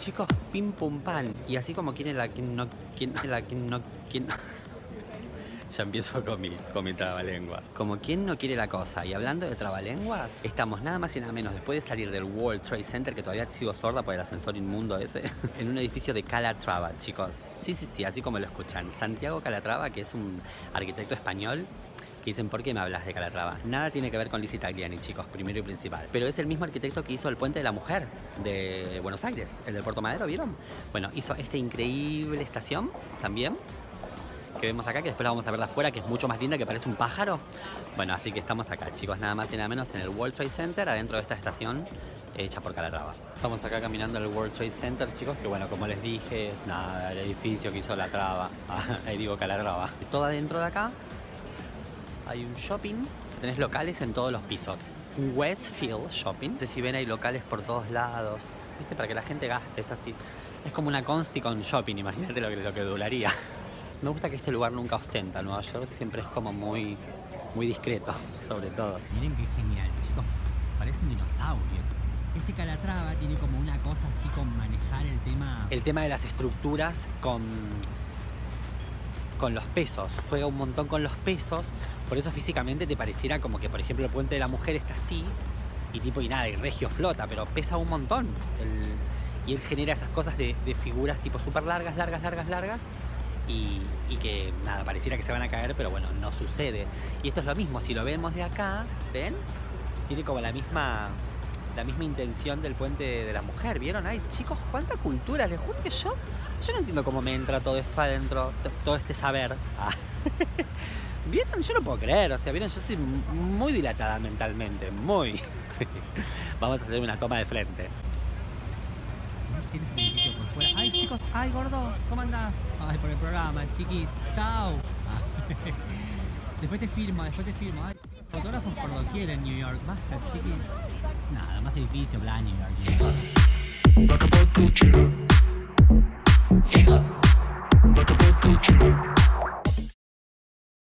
chicos, pim pum pan. Y así como quién la quien no, quién la quien no, quién. ya empiezo con mi, con mi trabalengua. Como quien no quiere la cosa. Y hablando de trabalenguas, estamos nada más y nada menos después de salir del World Trade Center, que todavía sigo sorda por el ascensor inmundo ese, en un edificio de Calatrava, chicos. Sí, sí, sí, así como lo escuchan. Santiago Calatrava, que es un arquitecto español que dicen, ¿por qué me hablas de Calatrava? Nada tiene que ver con Liz Tagliani, chicos, primero y principal. Pero es el mismo arquitecto que hizo el Puente de la Mujer de Buenos Aires, el del Puerto Madero, ¿vieron? Bueno, hizo esta increíble estación también, que vemos acá, que después la vamos a ver de afuera, que es mucho más linda, que parece un pájaro. Bueno, así que estamos acá, chicos, nada más y nada menos en el World Trade Center, adentro de esta estación hecha por Calatrava. Estamos acá caminando el World Trade Center, chicos, que bueno, como les dije, es nada, el edificio que hizo la traba, ahí digo Calatrava. Todo adentro de acá hay un shopping, tenés locales en todos los pisos. Westfield Shopping. No sé si ven, hay locales por todos lados. ¿Viste? Para que la gente gaste, es así. Es como una Consti con shopping, imagínate lo que, lo que duraría. Me gusta que este lugar nunca ostenta. Nueva York siempre es como muy, muy discreto, sobre todo. Miren qué genial, chicos. Parece un dinosaurio. Este Calatrava tiene como una cosa así con manejar el tema. El tema de las estructuras con con los pesos, juega un montón con los pesos, por eso físicamente te pareciera como que, por ejemplo, el puente de la mujer está así, y tipo, y nada, el regio flota, pero pesa un montón. y él genera esas cosas de, figuras tipo súper largas, largas, largas, largas, y, y, que nada, pareciera que se van a caer, pero bueno, no sucede. Y esto es lo mismo, si lo vemos de acá, ¿ven? Tiene como la misma la misma intención del puente de la mujer, ¿vieron? Ay, chicos, cuánta cultura, les juro que yo, yo no entiendo cómo me entra todo esto adentro, todo este saber. Ah. ¿Vieron? Yo no puedo creer, o sea, ¿vieron? Yo soy muy dilatada mentalmente, muy. Vamos a hacer una toma de frente. Por fuera. Ay, chicos, ay, gordo, ¿cómo andás? Ay, por el programa, chiquis, chao. Después te firmo, después te firmo. Ay, fotógrafos por lo quieren en New York, basta, chiquis. Nada, más edificio, Blanding, Argentina.